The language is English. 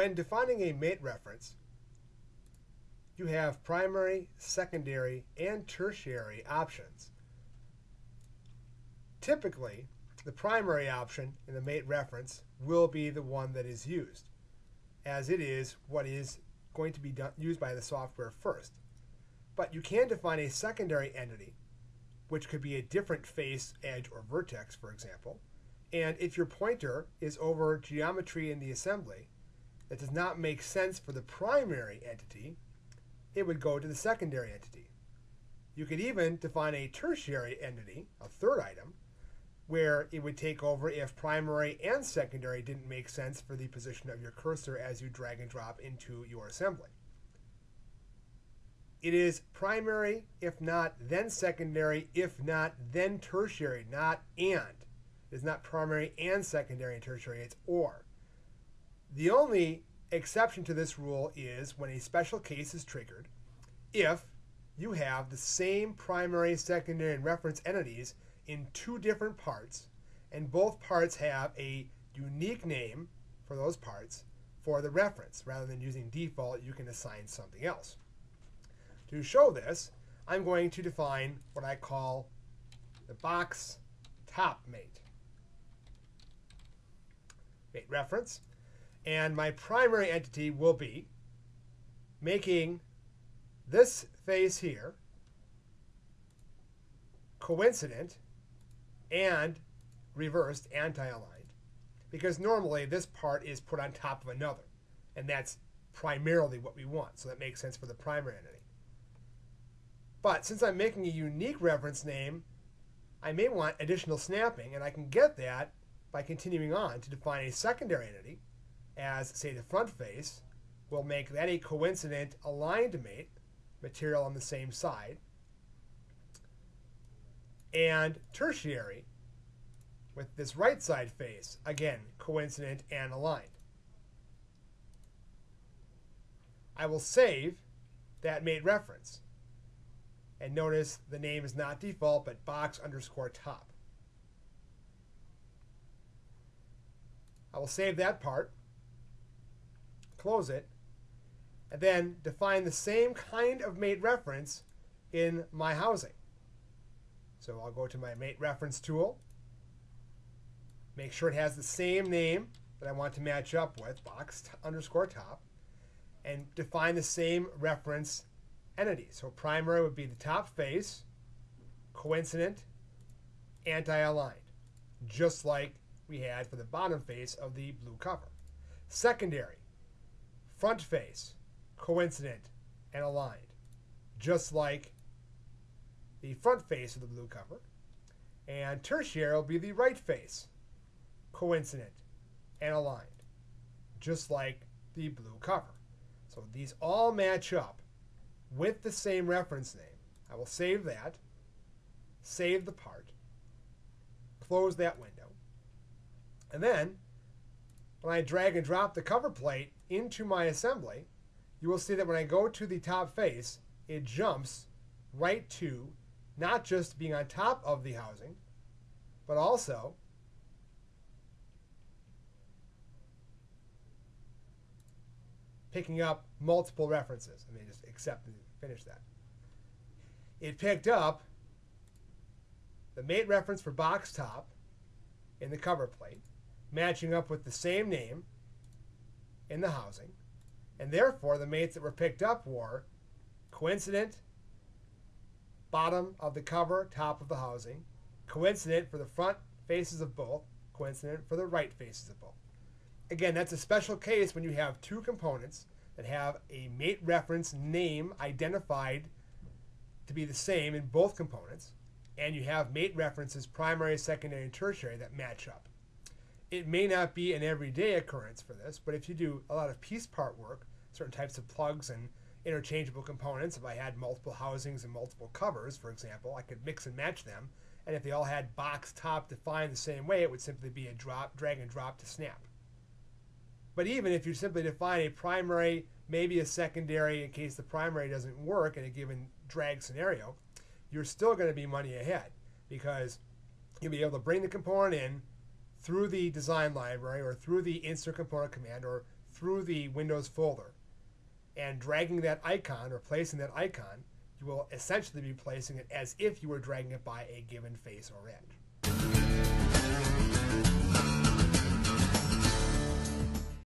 when defining a mate reference, you have primary, secondary, and tertiary options. Typically, the primary option in the mate reference will be the one that is used, as it is what is going to be done, used by the software first. But you can define a secondary entity, which could be a different face, edge, or vertex, for example. And if your pointer is over geometry in the assembly that does not make sense for the primary entity, it would go to the secondary entity. You could even define a tertiary entity, a third item, where it would take over if primary and secondary didn't make sense for the position of your cursor as you drag and drop into your assembly. It is primary, if not then secondary, if not then tertiary, not and. It is not primary and secondary and tertiary, it's or. The only exception to this rule is when a special case is triggered if you have the same primary, secondary, and reference entities in two different parts, and both parts have a unique name for those parts for the reference. Rather than using default, you can assign something else. To show this, I'm going to define what I call the box top mate. Mate reference. And my primary entity will be making this face here coincident and reversed anti-aligned. Because normally this part is put on top of another and that's primarily what we want so that makes sense for the primary entity. But since I'm making a unique reference name I may want additional snapping and I can get that by continuing on to define a secondary entity as say the front face we'll make that a coincident aligned mate material on the same side and tertiary with this right side face, again, coincident and aligned. I will save that mate reference. And notice the name is not default, but box underscore top. I will save that part, close it, and then define the same kind of mate reference in my housing. So I'll go to my mate reference tool, make sure it has the same name that I want to match up with, box underscore top, and define the same reference entity. So primary would be the top face, coincident, anti-aligned, just like we had for the bottom face of the blue cover. Secondary, front face, coincident, and aligned, just like the front face of the blue cover. And tertiary will be the right face, coincident, and aligned, just like the blue cover. So these all match up with the same reference name. I will save that, save the part, close that window, and then when I drag and drop the cover plate into my assembly, you will see that when I go to the top face, it jumps right to not just being on top of the housing, but also picking up multiple references. Let me just accept and finish that. It picked up the mate reference for box top in the cover plate, matching up with the same name in the housing, and therefore the mates that were picked up were coincident, bottom of the cover, top of the housing, coincident for the front faces of both, coincident for the right faces of both. Again, that's a special case when you have two components that have a mate reference name identified to be the same in both components, and you have mate references primary, secondary, and tertiary that match up. It may not be an everyday occurrence for this, but if you do a lot of piece part work, certain types of plugs and interchangeable components, if I had multiple housings and multiple covers, for example, I could mix and match them. And if they all had box top defined the same way, it would simply be a drop, drag and drop to snap. But even if you simply define a primary, maybe a secondary in case the primary doesn't work in a given drag scenario, you're still going to be money ahead because you'll be able to bring the component in through the design library or through the insert component command or through the Windows folder and dragging that icon or placing that icon, you will essentially be placing it as if you were dragging it by a given face or edge.